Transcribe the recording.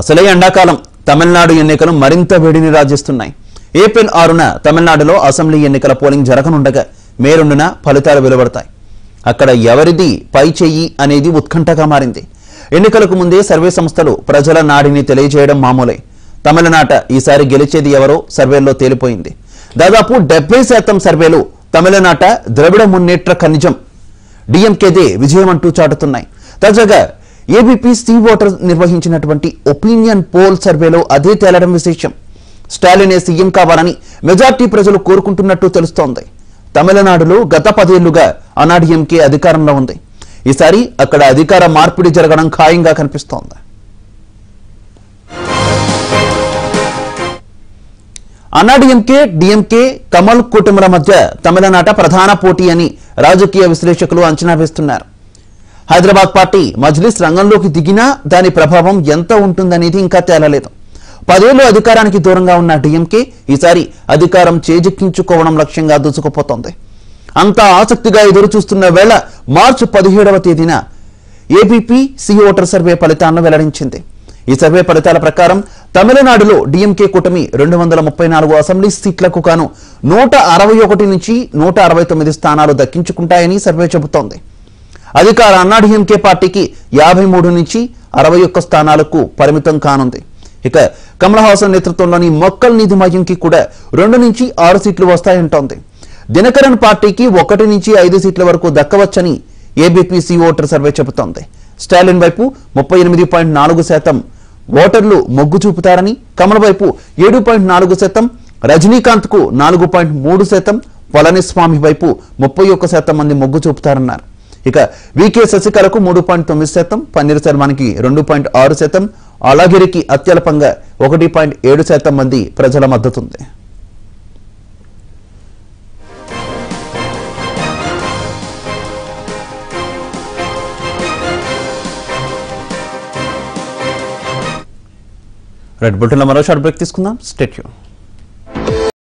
అసలే ఎండాకాలం. తమిళనాడు ఎన్నికలు మరింత వేడిని రాజిస్తున్నాయి. ఏప్రిల్ ఆరున తమిళనాడులో అసెంబ్లీ ఎన్నికల పోలింగ్ జరగనుండగా మే రెండున ఫలితాలు వెలువడతాయి. అక్కడ ఎవరిది పై చెయ్యి అనేది ఉత్కంఠగా మారింది. ఎన్నికలకు ముందే సర్వే సంస్థలు ప్రజల నాడిని తెలియజేయడం మామూలే. తమిళనాట ఈసారి గెలిచేది ఎవరో సర్వేల్లో తేలిపోయింది. దాదాపు డెబ్బై శాతం సర్వేలు తమిళనాట ద్రవిడ మున్నేట్ర ఖనిజం డిఎంకేదే విజయం అంటూ చాటుతున్నాయి. తాజాగా ఏబీపీ సి ఓటర్ నిర్వహించినటువంటి ఒపీనియన్ పోల్ సర్వేలో అదే తేలడం విశేషం. స్టాలినే సీఎం కావాలని మెజార్టీ ప్రజలు కోరుకుంటున్నట్టు తెలుస్తోంది. తమిళనాడులో గత పదేళ్ళుగా అనాడిఎంకే అధికారంలో ఉంది. ఈసారి అక్కడ అధికార మార్పిడి జరగడం ఖాయంగా కనిపిస్తోంది. అన్నాడీఎంకే డిఎంకే కమల్ కూటముల మధ్య తమిళనాట ప్రధాన పోటీ అని రాజకీయ విశ్లేషకులు అంచనా వేస్తున్నారు. హైదరాబాద్ పార్టీ మజ్లిస్ రంగంలోకి దిగినా దాని ప్రభావం ఎంత ఉంటుందనేది ఇంకా తేలలేదు. పదేళ్ళు అధికారానికి దూరంగా ఉన్న డిఎంకే ఈసారి అధికారం చేజిక్కించుకోవడం లక్ష్యంగా దూసుకుపోతోంది. అంత ఆసక్తిగా ఎదురు చూస్తున్న వేళ మార్చి పదిహేడవ తేదీన ఏబీపీ సి ఓటర్ సర్వే ఫలితాలను వెల్లడించింది. ఈ సర్వే ఫలితాల ప్రకారం తమిళనాడులో డిఎంకే కూటమి రెండు వందల ముప్పై నాలుగు అసెంబ్లీ సీట్లకు గాను నూట అరవై ఒకటి నుంచి నూట అరవై తొమ్మిది స్థానాలు దక్కించుకుంటాయని సర్వే చెబుతోంది. అధికార అన్నాడీఎంకే పార్టీకి యాభై మూడు నుంచి అరవై ఒక్క స్థానాలకు పరిమితం కానుంది. ఇక కమల్ హాసన్ నేతృత్వంలోని మొక్కల్ నిధి మయంకి కూడా రెండు నుంచి ఆరు సీట్లు వస్తాయంటోంది. దినకరన్ పార్టీకి ఒకటి నుంచి ఐదు సీట్ల వరకు దక్కవచ్చని ఏబీపీసీ ఓటర్ సర్వే చెబుతోంది. స్టాలిన్ వైపు ముప్పై ఎనిమిది పాయింట్ నాలుగు శాతం ఓటర్లు మొగ్గు చూపుతారని కమల్ వైపు ఏడు పాయింట్ నాలుగు శాతం రజనీకాంత్కు నాలుగు పాయింట్ మూడు శాతం పళనిస్వామి వైపు ముప్పై ఒక్క శాతం మంది మొగ్గు చూపుతారన్నారు. ఇక వికే శశికళకు మూడు పాయింట్ తొమ్మిది శాతం పన్నీర్ శర్మానికి రెండు పాయింట్ ఆరు శాతం అలాగిరికి అత్యల్పంగా ఒకటి పాయింట్ ఏడు శాతం మంది ప్రజల మద్దతుంది. రెడ్ బుల్టన్లో మరో షార్ట్ బ్రేక్ తీసుకుందాం. స్టేట్యూ